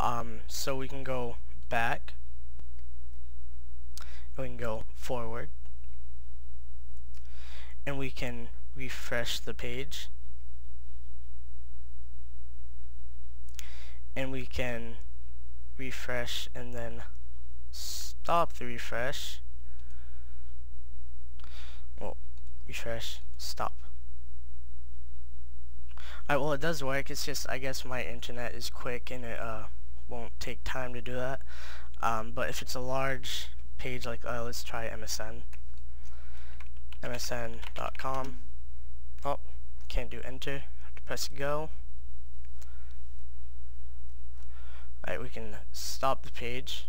Um, so we can go back, we can go forward, and we can refresh the page, and we can refresh and then stop the refresh. Well refresh stop. Alright, well it does work, it's just I guess my internet is quick and it uh, won't take time to do that. Um, but if it's a large page like, uh, let's try MSN. MSN.com. Oh, can't do enter, have to press go. Alright, we can stop the page.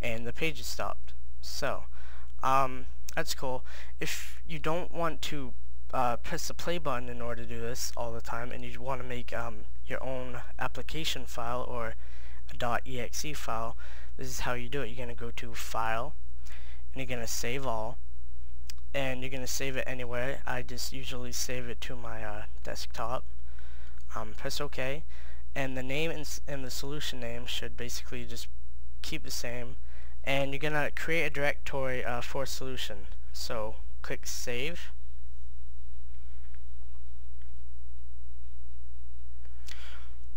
And the page is stopped. So, um, that's cool. If you don't want to uh, press the play button in order to do this all the time and you want to make um, your own application file or a .exe file, this is how you do it. You're going to go to File and you're going to save all and you're going to save it anywhere. I just usually save it to my uh, desktop. Um, press OK and the name and, the solution name should basically just keep the same and you're going to create a directory uh, for solution. So click Save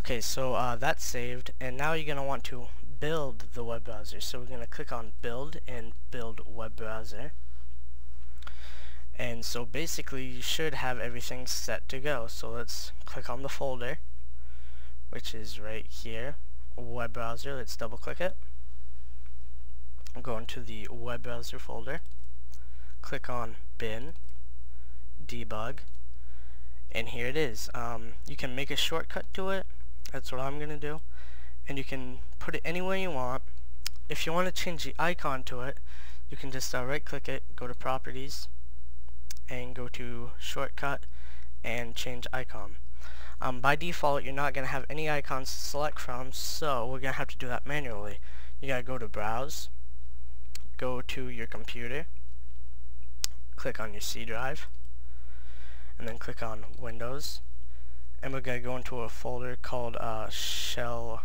Okay, so uh, that's saved, and now you're going to want to build the web browser. So we're going to click on Build and Build Web Browser. And so basically you should have everything set to go. So let's click on the folder, which is right here, web browser. Let's double click it. Go into the web browser folder, click on bin, debug, and here it is. Um, you can make a shortcut to it that's what I'm gonna do. And you can put it anywhere you want. If you want to change the icon to it, you can just uh, right click it, go to properties, and go to shortcut and change icon. Um, by default, you're not going to have any icons to select from, so we're going to have to do that manually. You got to go to Browse, go to your computer, click on your C drive, and then click on Windows, and we're going to go into a folder called uh, shell.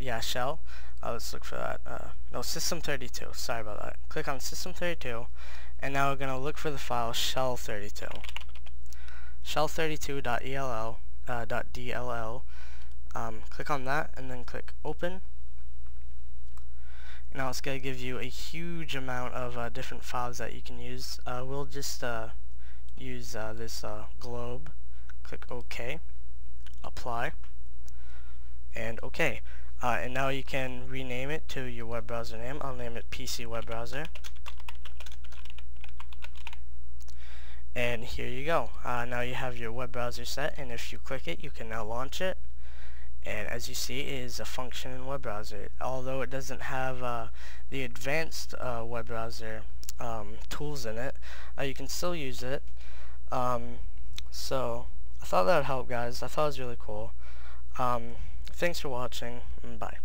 Yeah shell. Uh, let's look for that. Uh, no system32 sorry about that. Click on system32 and now we're going to look for the file shell32 shell32.ell uh, .dll um, click on that and then click open. Now it's going to give you a huge amount of uh, different files that you can use. Uh, we'll just uh, use this globe click OK, apply, and OK. Uh, and now you can rename it to your web browser name. I'll name it PC Web Browser. And here you go. Uh, now you have your web browser set, and if you click it, you can now launch it. And as you see, it is a functioning web browser. Although it doesn't have uh, the advanced uh, web browser um, tools in it, uh, you can still use it. Um, so I thought that would help guys. I thought it was really cool. Um, thanks for watching. Bye.